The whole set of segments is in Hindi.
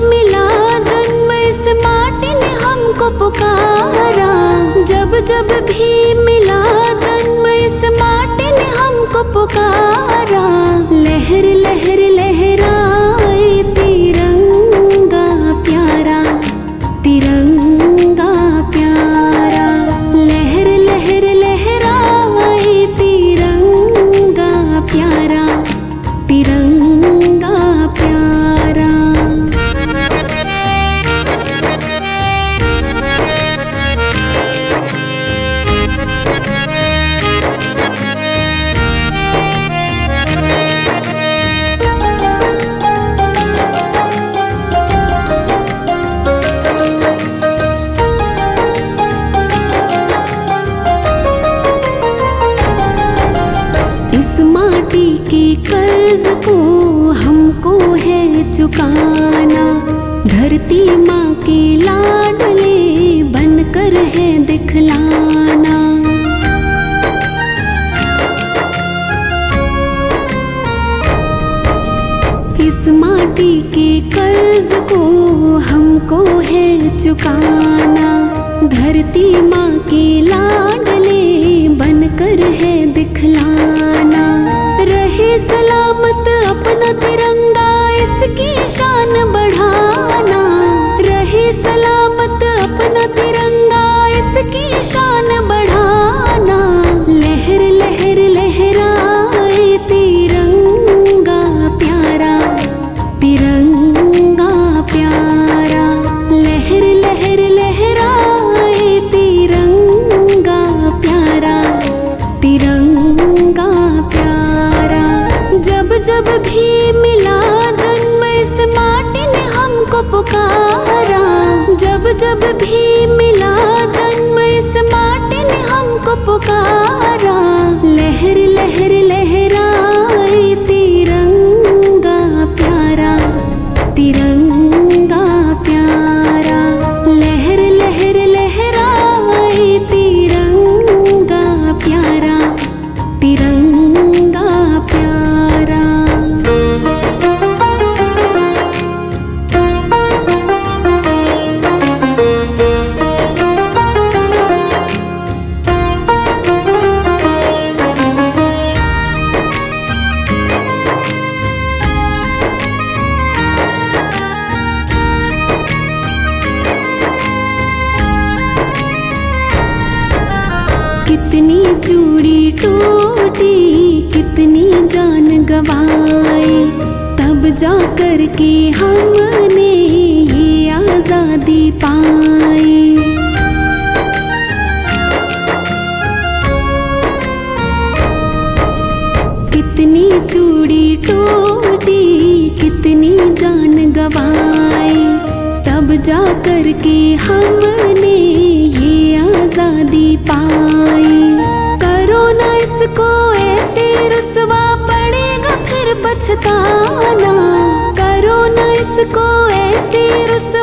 मिला जन्म इस माटी ने हमको पुकारा। जब जब भी मिला जन्म इस माटी ने हमको पुकारा। चुकाना धरती माँ के लाडले बनकर है दिखलाना कितनी चूड़ी टूटी, कितनी जान गवाए तब जा कर के हमने ये आज़ादी पाई। कितनी चूड़ी टूटी, कितनी जान गवाई। तब जा कर के हमने आज़ादी पाई। करो ना इसको ऐसे रुसवा पड़ेगा फिर पछताना। करो ना इसको ऐसे रुसवा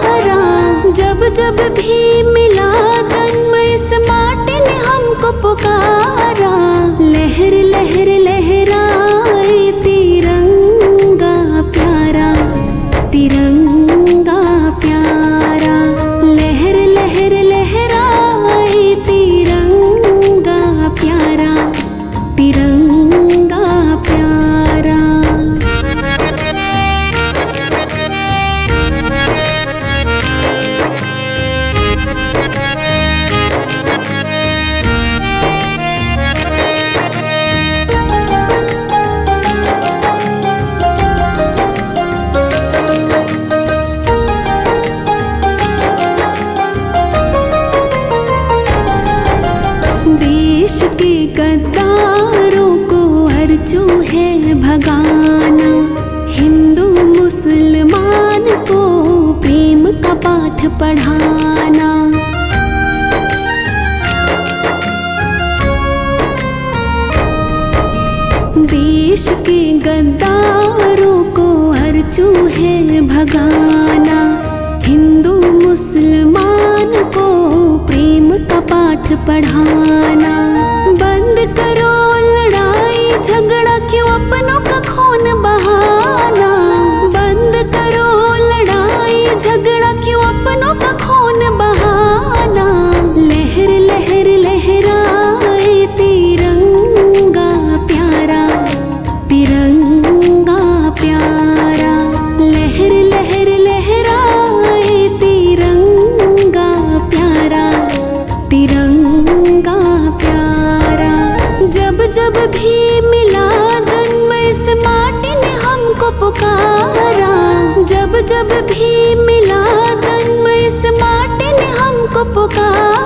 पुकारा जब जब भी मिला जन्म इस माटी ने हमको पुकारा। लहर लहर लहराए भगाना। हिंदू मुसलमान को प्रेम का पाठ पढ़ाना। देश के गद्दारों को हर चूहे भगाना। हिंदू मुसलमान को प्रेम का पाठ पढ़ाना। पुकारा